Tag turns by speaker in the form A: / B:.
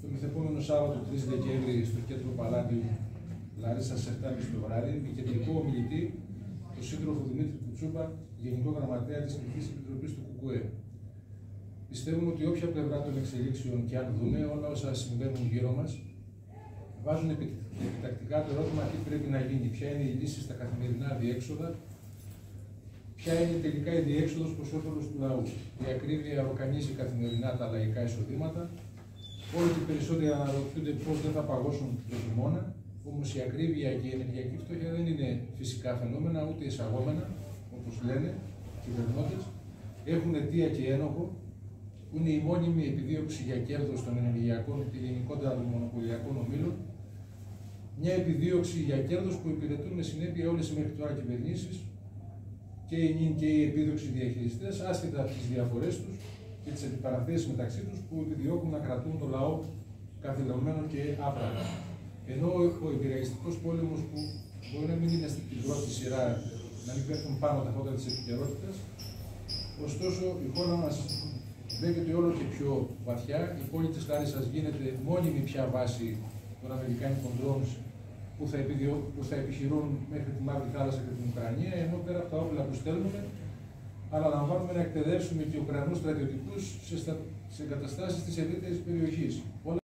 A: το μεθεπόμενο Σάββατο 3 Δεκέμβρη στο κέντρο Παλάτιου Λαρίσα σε 7.30 το βράδυ με κεντρικό ομιλητή τον σύντροφο Δημήτρη Κουτσούπα, Γενικό Γραμματέα της Κριτική Επιτροπής του ΚΚΕ. Πιστεύουμε ότι όποια πλευρά των εξελίξεων και αν δούμε, όλα όσα συμβαίνουν γύρω μας, βάζουν επιτακτικά το ερώτημα τι πρέπει να γίνει, ποια είναι η λύση στα καθημερινά διέξοδα, ποια είναι τελικά η διέξοδος προς όφελος του λαού. Η ακρίβεια ροκανίζει καθημερινά τα λαϊκά εισοδήματα, Όλο και περισσότεροι αναρωτιούνται πώς δεν θα παγώσουν το χειμώνα. Όμως η ακρίβεια και η ενεργειακή φτώχεια δεν είναι φυσικά φαινόμενα, ούτε εισαγόμενα, όπως λένε οι κυβερνώντες. Έχουν αιτία και ένοχο, που είναι η μόνιμη επιδίωξη για κέρδος των ενεργειακών και γενικότερα των μονοπωλιακών ομήλων. Μια επιδίωξη για κέρδος που υπηρετούν με συνέπεια όλες οι μέχρι τώρα κυβερνήσεις και οι νυν και οι επίδοξοι διαχειριστές, άσχετα από τις διαφορές τους, και τις αντιπαραθέσει μεταξύ τους που επιδιώκουν να κρατούν το λαό καθυλωμένο και άπραγο. Ενώ ο υπηρεαλιστικό πόλεμος που μπορεί να μην είναι στην πρώτη σειρά, να μην πέφτουν πάνω τα φώτα της επικαιρότητας, ωστόσο η χώρα μας βρίσκεται όλο και πιο βαθιά. Η πόλη της Λάρισας γίνεται μόνιμη πια βάση των Αμερικάνικων drones που θα, επιδιώ, που θα επιχειρούν μέχρι τη Μαύρη Θάλασσα και την Ουκρανία, ενώ πέρα από τα όπλα που στέλνουμε, αλλά λαμβάνουμε να εκπαιδεύσουμε και Ουκρανούς στρατιωτικούς σε, στα... σε εγκαταστάσεις της ευρύτερης περιοχής.